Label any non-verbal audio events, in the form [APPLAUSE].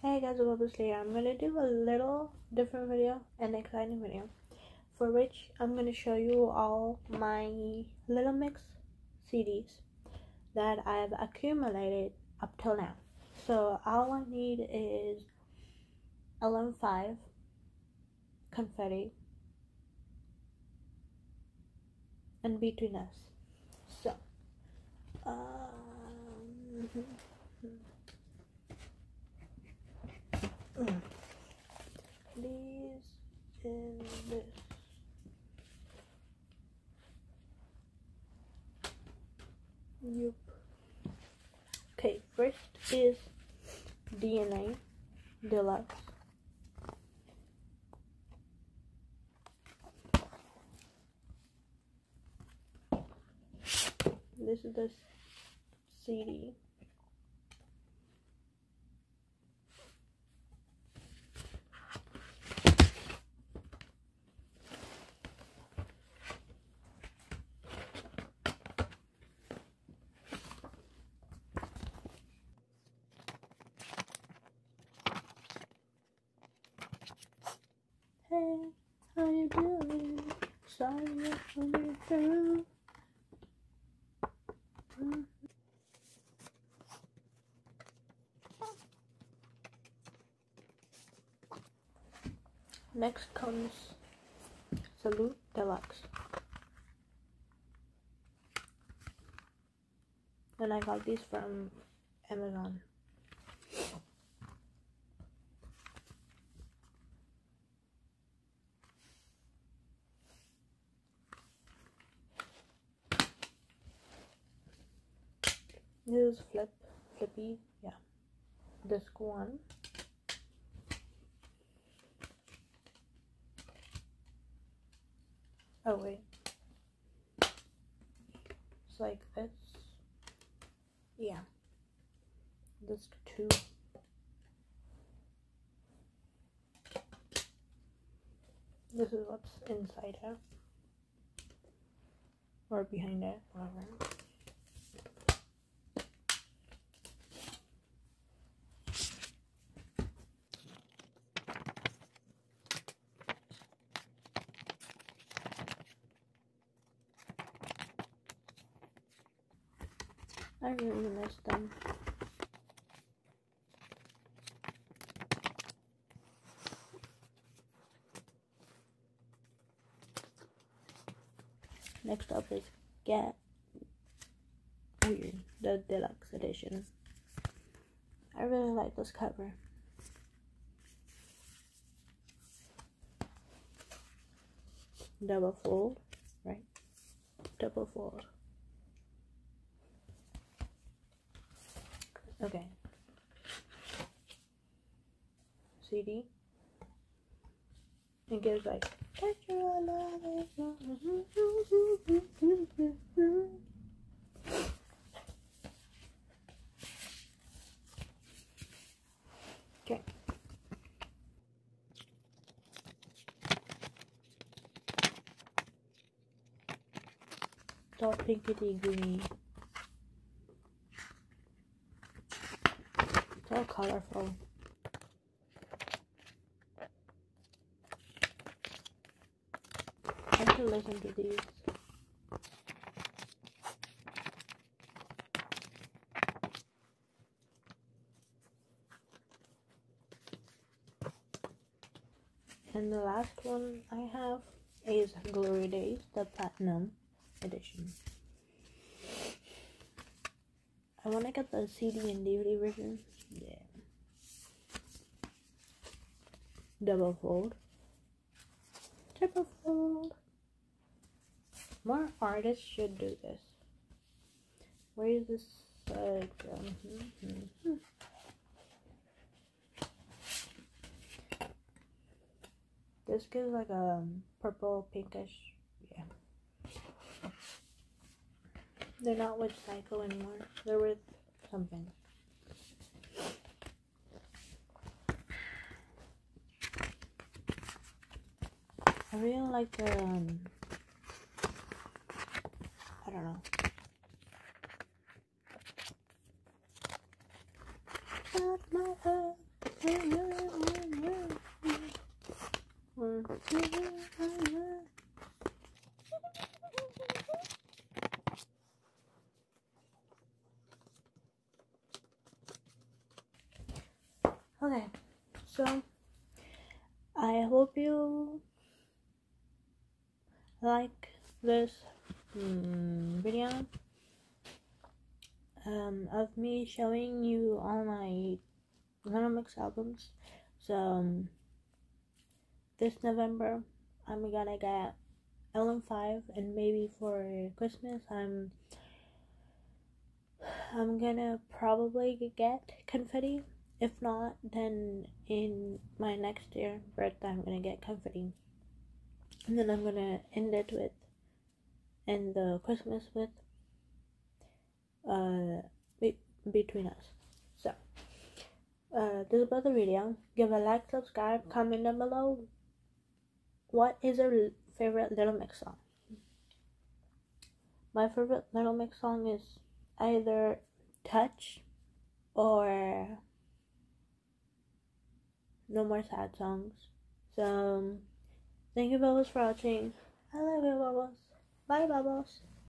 Hey guys, welcome to I'm gonna do a little different video, an exciting video, for which I'm gonna show you all my Little Mix CDs that I've accumulated up till now. So all I need is LM5, confetti, and between us. So, um, these in this. Yep. Okay, first is DNA Deluxe. This is the CD. Hey, how you doing? Sorry I'm coming through. Next comes Salute Deluxe. And I got these from Amazon. This is flip, flippy, yeah. Disc one. Oh wait. It's like this. Yeah. Disc two. This is what's inside it. Or behind it, whatever. I really miss them. Next up is Get Weird, the deluxe edition. I really like this cover. Double fold, right? Double fold. Okay. CD. It gives like [LAUGHS] Okay. All pinkety green. So colorful. I to listen to these. And the last one I have is Glory Days, the Platinum Edition. I want to get the CD and DVD version. Yeah. Double fold. Triple fold. More artists should do this. Where is this side from? Mm -hmm. This gives like a purple pinkish. Yeah. They're not with Syco anymore. They're with something. I really like um, I don't know. [LAUGHS] Okay, so I hope you like this mm, video um, of me showing you all my Little Mix albums. So um, this November I'm gonna get LM5 and maybe for Christmas I'm I'm gonna probably get confetti. If not, then in my next year birthday I'm gonna get confetti. And then I'm gonna end it with end the Christmas with uh be- between us. So uh this is about the video. Give a like, subscribe, comment down below. What is your favorite Little Mix song? My favorite Little Mix song is either Touch or No More Sad Songs. So, um, thank you, Bubbles, for watching. I love you, Bubbles. Bye, Bubbles.